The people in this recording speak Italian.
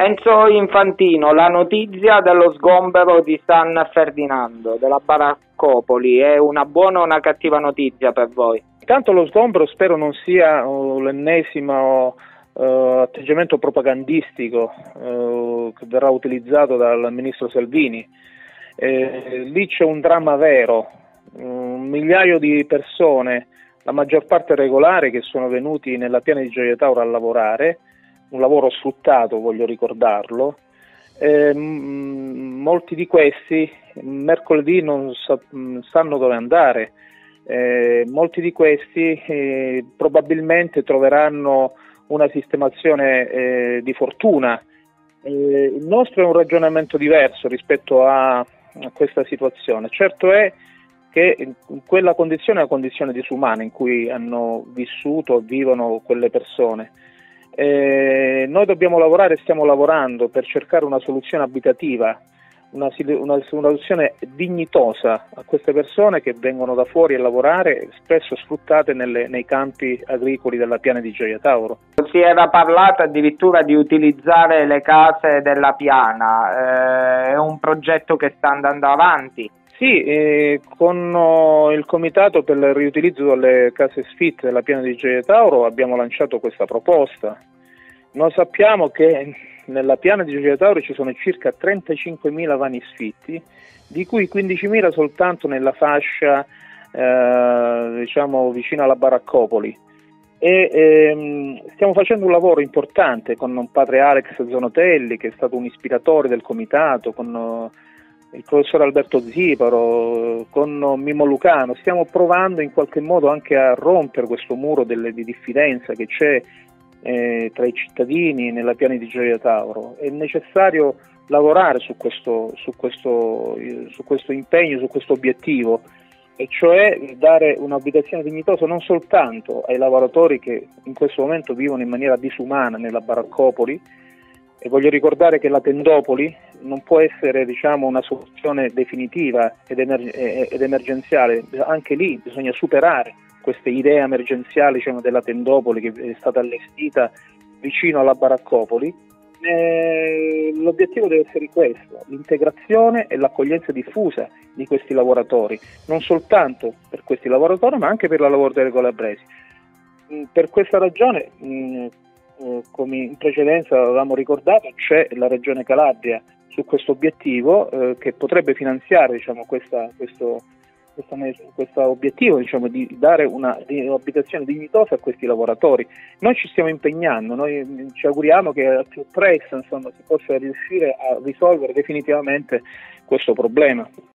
Enzo Infantino, la notizia dello sgombero di San Ferdinando, della Baraccopoli, è una buona o una cattiva notizia per voi? Intanto lo sgombero spero non sia uh, l'ennesimo uh, atteggiamento propagandistico uh, che verrà utilizzato dal ministro Salvini. Eh, lì c'è un dramma vero, un migliaio di persone, la maggior parte regolari, che sono venuti nella piana di Gioia Tauro a lavorare un lavoro sfruttato, voglio ricordarlo. Eh, molti di questi mercoledì non sa, sanno dove andare, eh, molti di questi eh, probabilmente troveranno una sistemazione eh, di fortuna. Eh, il nostro è un ragionamento diverso rispetto a, a questa situazione. Certo è che quella condizione è una condizione disumana in cui hanno vissuto, vivono quelle persone. Eh, noi dobbiamo lavorare, stiamo lavorando per cercare una soluzione abitativa, una, una, soluzione dignitosa a queste persone che vengono da fuori a lavorare, spesso sfruttate nelle, nei campi agricoli della piana di Gioia Tauro. Si era parlato addirittura di utilizzare le case della piana, eh, è un progetto che sta andando avanti. Sì, eh, con oh, il Comitato per il riutilizzo delle case sfitte della piana di Gioia Tauro abbiamo lanciato questa proposta. Noi sappiamo che nella piana di Gioia Tauro ci sono circa 35.000 vani sfitti, di cui 15.000 soltanto nella fascia eh, diciamo vicino alla Baraccopoli. E ehm, stiamo facendo un lavoro importante con padre Alex Zonotelli, che è stato un ispiratore del comitato, con il professor Alberto Ziparo, con Mimo Lucano, stiamo provando in qualche modo anche a rompere questo muro delle, di diffidenza che c'è eh, tra i cittadini nella piana di Gioia Tauro. È necessario lavorare su questo, su questo, su questo impegno, su questo obiettivo, e cioè dare un'abitazione dignitosa non soltanto ai lavoratori che in questo momento vivono in maniera disumana nella baraccopoli, e voglio ricordare che la tendopoli non può essere diciamo, una soluzione definitiva ed, emer- ed, emergenziale, anche lì bisogna superare queste idee emergenziali diciamo, della tendopoli che è stata allestita vicino alla baraccopoli. Eh, l'obiettivo deve essere questo, l'integrazione e l'accoglienza diffusa di questi lavoratori, non soltanto per questi lavoratori ma anche per la lavoratori calabresi. Mm, per questa ragione mh, mm, come in precedenza avevamo ricordato, c'è la Regione Calabria su questo obiettivo eh, che potrebbe finanziare diciamo, questa, questo, questo obiettivo diciamo, di dare un'abitazione dignitosa a questi lavoratori. Noi ci stiamo impegnando, noi ci auguriamo che al più presto insomma, si possa riuscire a risolvere definitivamente questo problema.